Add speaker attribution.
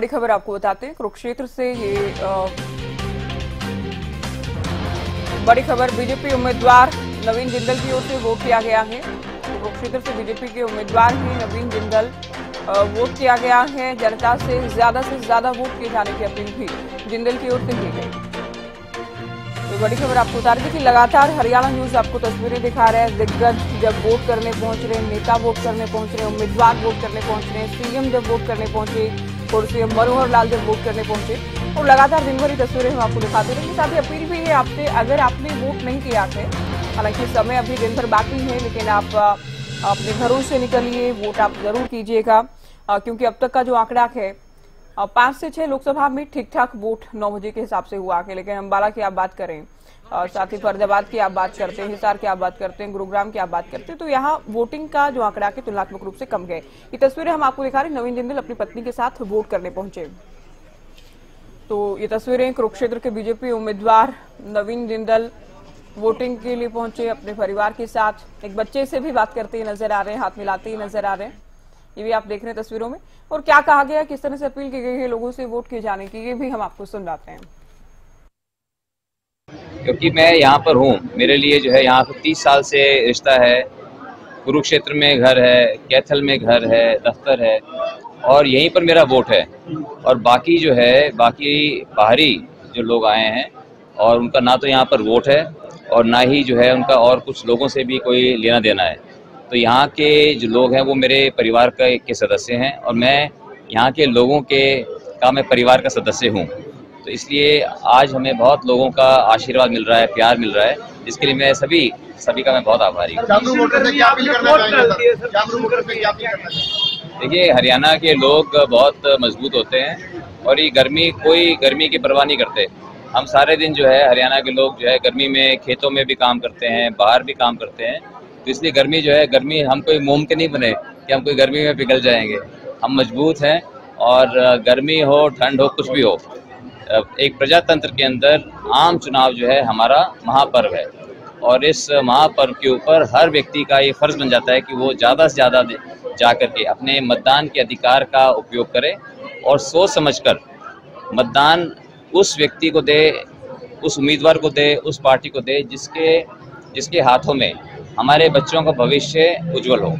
Speaker 1: बड़ी खबर आपको बताते हैं। कुरुक्षेत्र से ये आ, बड़ी खबर बीजेपी उम्मीदवार नवीन जिंदल की ओर से वोट किया गया है। कुरुक्षेत्र से बीजेपी के उम्मीदवार ही नवीन जिंदल वोट किया गया है। जनता से ज़्यादा से ज़्यादा वोट किए जाने की अपील भी जिंदल की ओर से की गई। तो बड़ी खबर आपको बता रही थी कि लगातार हरियाणा न्यूज़ आपको तस्वीरें दिखा रहे हैं। दिग्गज जब वोट करने पहुँच रहे नेता वोट करने पहुँच रहे उम्मीदवार वोट करने पहुँच रहे सीएम जब वोट करने पहुँचे और से मनोहर लाल जब वोट करने पहुँचे और लगातार दिन भर तस्वीरें हम आपको दिखाते रहे साथ ही अपील भी है आपसे, अगर आपने वोट नहीं किया है, हालाँकि समय अभी दिन भर बाकी है, लेकिन आप अपने घरों से निकलिए, वोट आप ज़रूर कीजिएगा। क्योंकि अब तक का जो आंकड़ा है पाँच से छह लोकसभा में ठीक ठाक वोट नौ बजे के हिसाब से हुआ। है लेकिन अम्बाला की आप बात करें और साथ ही फरीदाबाद की आप बात करते हैं हिसार की आप बात करते हैं गुरुग्राम की आप बात करते हैं तो यहाँ वोटिंग का जो आंकड़ा है तुलनात्मक रूप से कम गए ये तस्वीरें हम आपको दिखा रहे हैं नवीन जिंदल अपनी पत्नी के साथ वोट करने पहुँचे। तो ये तस्वीरें कुरुक्षेत्र के बीजेपी उम्मीदवार नवीन जिंदल वोटिंग के लिए पहुँचे अपने परिवार के साथ। एक बच्चे से भी बात करते ही नज़र आ रहे हैं हाथ मिलाते ही नज़र आ रहे हैं। ये भी आप देख रहे हैं तस्वीरों में। और क्या कहा गया, किस तरह से अपील की गई है लोगों से वोट किए जाने की, ये भी हम आपको सुनवाते हैं।
Speaker 2: क्योंकि मैं यहाँ पर हूँ, मेरे लिए जो है यहाँ पर तीस साल से रिश्ता है। कुरुक्षेत्र में घर है, कैथल में घर है, दफ्तर है, और यहीं पर मेरा वोट है। और बाकी जो है, बाकी बाहरी जो लोग आए हैं, और उनका ना तो यहाँ पर वोट है, और ना ही जो है उनका और कुछ लोगों से भी कोई लेना देना है। तो यहाँ के जो लोग हैं वो मेरे परिवार का के सदस्य हैं और मैं यहाँ के लोगों के का मैं परिवार का सदस्य हूँ। तो इसलिए आज हमें बहुत लोगों का आशीर्वाद मिल रहा है प्यार मिल रहा है। जिसके लिए मैं सभी सभी का मैं बहुत आभारी हूँ। देखिए हरियाणा के लोग बहुत मज़बूत होते हैं और ये गर्मी कोई गर्मी की परवाह नहीं करते। हम सारे दिन जो है हरियाणा के लोग जो है गर्मी में खेतों में भी काम करते हैं बाहर भी काम करते हैं। तो इसलिए गर्मी जो है, गर्मी हम कोई मोम के नहीं बने कि हम कोई गर्मी में पिघल जाएँगे। हम मज़बूत हैं और गर्मी हो, ठंड हो, कुछ भी हो एक प्रजातंत्र के अंदर आम चुनाव जो है हमारा महापर्व है। और इस महापर्व के ऊपर हर व्यक्ति का ये फ़र्ज़ बन जाता है कि वो ज़्यादा से ज़्यादा जा करके अपने मतदान के अधिकार का उपयोग करे और सोच समझकर मतदान उस व्यक्ति को दे, उस उम्मीदवार को दे, उस पार्टी को दे जिसके जिसके हाथों में हमारे बच्चों का भविष्य उज्जवल हो।